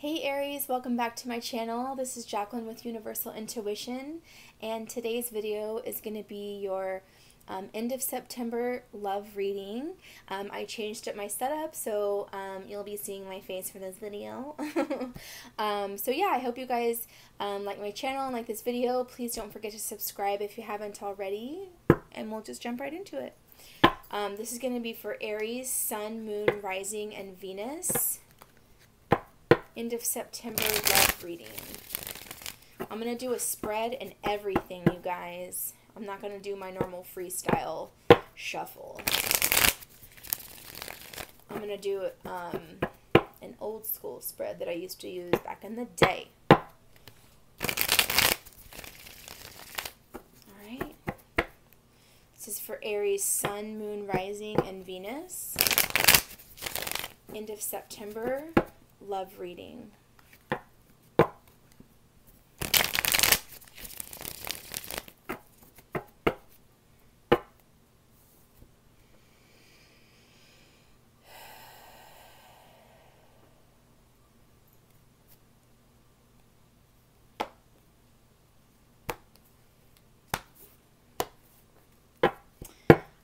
Hey Aries, welcome back to my channel. This is Jacqueline with Universal Intuition and today's video is going to be your um, end of September love reading. Um, I changed up my setup so um, you'll be seeing my face for this video. Um, so yeah, I hope you guys um, like my channel and like this video. Please don't forget to subscribe if you haven't already and we'll just jump right into it. Um, this is going to be for Aries, Sun, Moon, Rising, and Venus end of September love reading. I'm going to do a spread and everything, you guys. I'm not going to do my normal freestyle shuffle. I'm going to do um, an old school spread that I used to use back in the day. Alright. This is for Aries, Sun, Moon, Rising, and Venus. End of September love reading.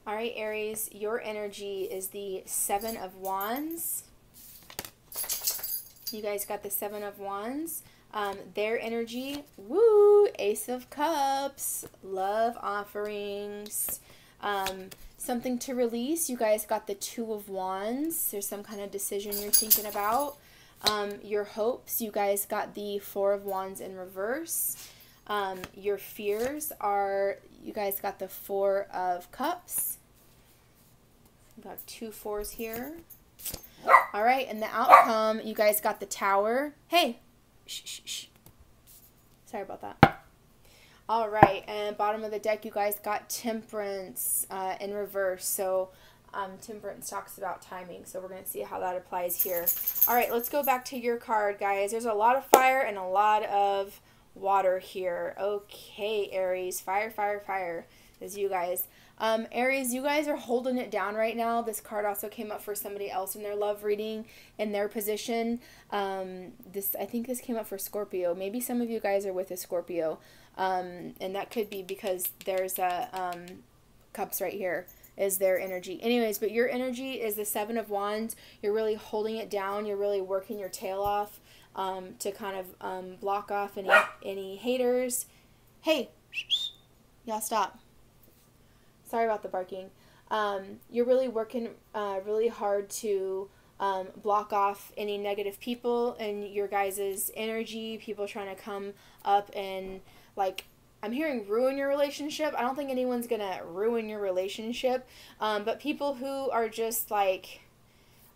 All right, Aries, your energy is the Seven of Wands. You guys got the Seven of Wands. Um, their energy, woo, Ace of Cups, love offerings, um, something to release. You guys got the Two of Wands. There's some kind of decision you're thinking about. Um, your hopes, you guys got the Four of Wands in reverse. Um, your fears are, you guys got the Four of Cups. Got two fours here. All right, and the outcome, you guys got the tower. Hey, shh, shh, shh. Sorry about that. All right, and bottom of the deck, you guys got temperance uh, in reverse. So um, temperance talks about timing. So we're going to see how that applies here. All right, let's go back to your card, guys. There's a lot of fire and a lot of water here. Okay, Aries, fire, fire, fire is you guys. Um, Aries, you guys are holding it down right now. This card also came up for somebody else in their love reading in their position. Um, this I think this came up for Scorpio. Maybe some of you guys are with a Scorpio, um, and that could be because there's a um, cups right here is their energy. Anyways, but your energy is the Seven of Wands. You're really holding it down. You're really working your tail off um, to kind of um, block off any any haters. Hey, y'all stop. Sorry about the barking. Um, you're really working uh, really hard to um, block off any negative people and your guys' energy, people trying to come up and like I'm hearing ruin your relationship. I don't think anyone's gonna ruin your relationship, um, but people who are just like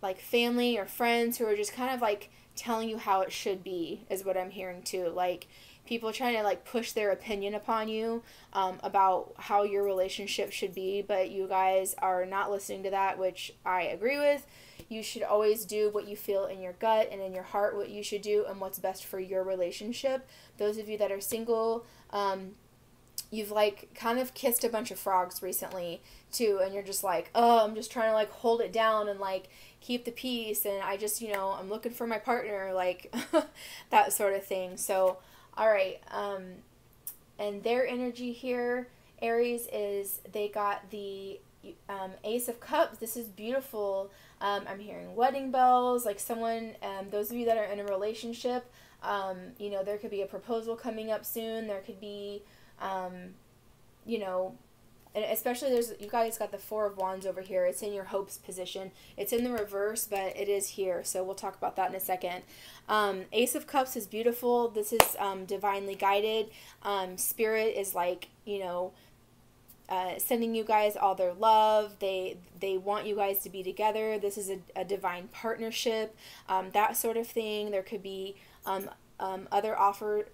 like family or friends who are just kind of like telling you how it should be is what I'm hearing too. Like people trying to like push their opinion upon you um, about how your relationship should be, but you guys are not listening to that, which I agree with. You should always do what you feel in your gut and in your heart, what you should do and what's best for your relationship. Those of you that are single, um, you've like kind of kissed a bunch of frogs recently too, and you're just like, oh, I'm just trying to like hold it down and like keep the peace, and I just, you know, I'm looking for my partner, like that sort of thing. So, all right. Um, and their energy here, Aries, is they got the um, Ace of Cups. This is beautiful. Um, I'm hearing wedding bells. Like someone, um, those of you that are in a relationship, um, you know, there could be a proposal coming up soon. There could be, um, you know, and especially there's you guys got the four of wands over here. It's in your hopes position. It's in the reverse but it is here. So we'll talk about that in a second. Um, ace of cups is beautiful. This is um, divinely guided. Um, spirit is like you know uh, sending you guys all their love. They they want you guys to be together. This is a, a divine partnership. Um, that sort of thing. There could be um, um, other offer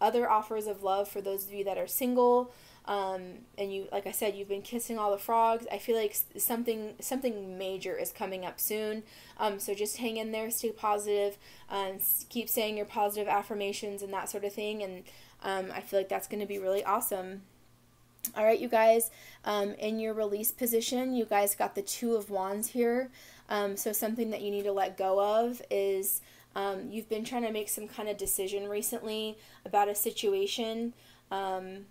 other offers of love for those of you that are single um, and you like i said you've been kissing all the frogs. I feel like something something major is coming up soon. Um, so just hang in there stay positive and keep saying your positive affirmations and that sort of thing and um, i feel like that's going to be really awesome. All right you guys um, in your release position you guys got the two of wands here. Um, so something that you need to let go of is Um, you've been trying to make some kind of decision recently about a situation. Um,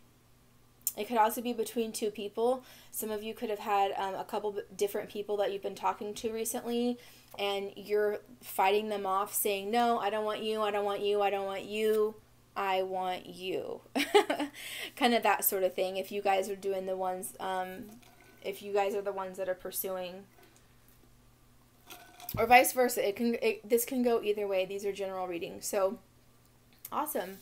it could also be between two people. Some of you could have had um, a couple different people that you've been talking to recently, and you're fighting them off, saying, No, I don't want you, I don't want you, I don't want you, I want you. kind of that sort of thing. If you guys are doing the ones, um, if you guys are the ones that are pursuing, or vice versa, it can it, this can go either way. These are general readings, so awesome.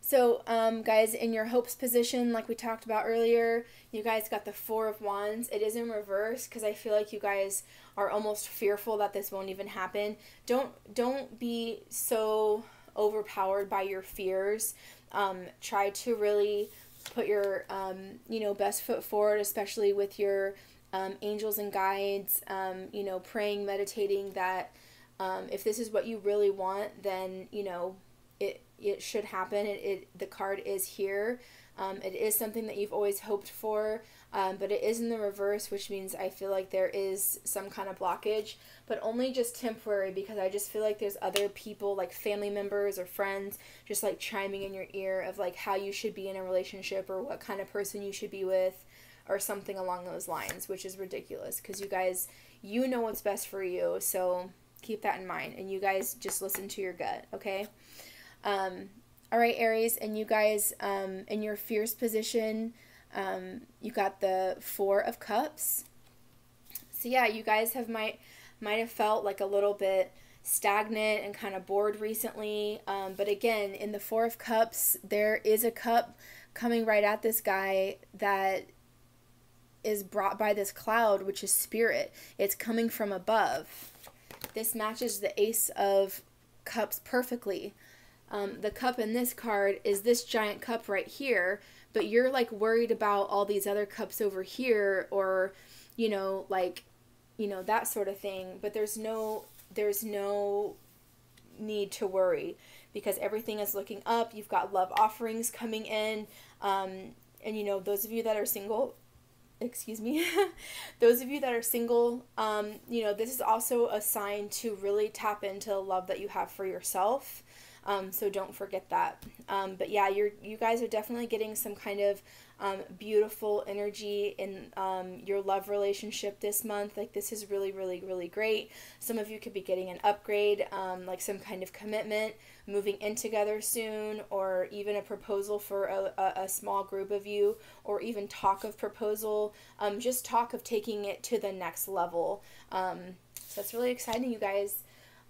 So, um, guys, in your hopes position, like we talked about earlier, you guys got the Four of Wands. It is in reverse because I feel like you guys are almost fearful that this won't even happen. Don't don't be so overpowered by your fears. Um, try to really put your um, you know best foot forward, especially with your um, angels and guides. Um, you know, praying, meditating that um, if this is what you really want, then you know it it should happen. It, it the card is here. Um, it is something that you've always hoped for, um, but it is in the reverse, which means I feel like there is some kind of blockage, but only just temporary because I just feel like there's other people, like family members or friends, just like chiming in your ear of like how you should be in a relationship or what kind of person you should be with or something along those lines, which is ridiculous because you guys, you know what's best for you. So keep that in mind and you guys just listen to your gut, okay? Um, all right, Aries, and you guys um, in your fears position, um, you got the Four of Cups. So yeah, you guys have might might have felt like a little bit stagnant and kind of bored recently. Um, but again, in the Four of Cups, there is a cup coming right at this guy that is brought by this cloud, which is spirit. It's coming from above. This matches the Ace of Cups perfectly. Um, the cup in this card is this giant cup right here, but you're like worried about all these other cups over here or, you know, like, you know, that sort of thing. But there's no, there's no need to worry because everything is looking up. You've got love offerings coming in. Um, and, you know, those of you that are single, excuse me, those of you that are single, um, you know, this is also a sign to really tap into the love that you have for yourself. Um, so don't forget that. Um, but yeah, you're you guys are definitely getting some kind of um, beautiful energy in um, your love relationship this month. Like this is really, really, really great. Some of you could be getting an upgrade, um, like some kind of commitment, moving in together soon, or even a proposal for a, a, a small group of you, or even talk of proposal. Um, just talk of taking it to the next level. so that's really exciting, you guys.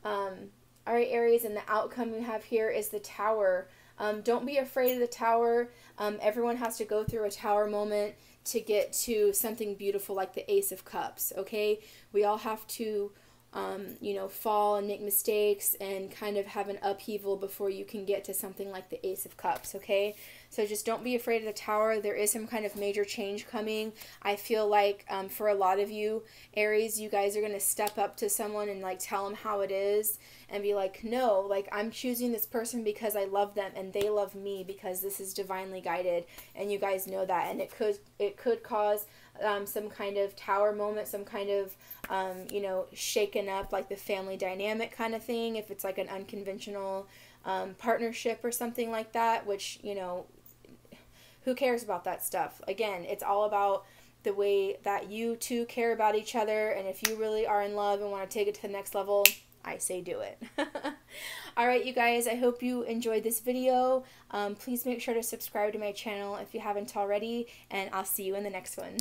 Um, all right, Aries, and the outcome you have here is the tower. Um, don't be afraid of the tower. Um, everyone has to go through a tower moment to get to something beautiful like the Ace of Cups, okay? We all have to, um, you know, fall and make mistakes and kind of have an upheaval before you can get to something like the Ace of Cups, okay? So just don't be afraid of the tower. There is some kind of major change coming. I feel like um, for a lot of you, Aries, you guys are going to step up to someone and like tell them how it is and be like, no, like I'm choosing this person because I love them and they love me because this is divinely guided and you guys know that and it could it could cause um, some kind of tower moment, some kind of um, you know shaken up like the family dynamic kind of thing if it's like an unconventional um, partnership or something like that, which you know who cares about that stuff? Again, it's all about the way that you two care about each other and if you really are in love and want to take it to the next level I say do it. Alright, you guys, I hope you enjoyed this video. Um, please make sure to subscribe to my channel if you haven't already, and I'll see you in the next one.